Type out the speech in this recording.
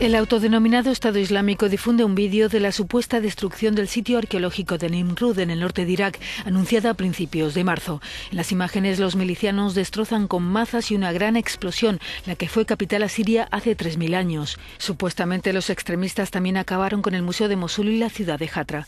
El autodenominado Estado Islámico difunde un vídeo de la supuesta destrucción del sitio arqueológico de Nimrud en el norte de Irak, anunciada a principios de marzo. En las imágenes, los milicianos destrozan con mazas y una gran explosión, la que fue capital asiria hace 3.000 años. Supuestamente, los extremistas también acabaron con el Museo de Mosul y la ciudad de Hatra.